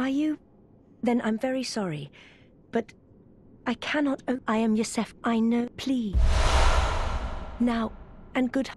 Are you? Then I'm very sorry. But I cannot. Oh, I am Yosef. I know. Please. Now, and good.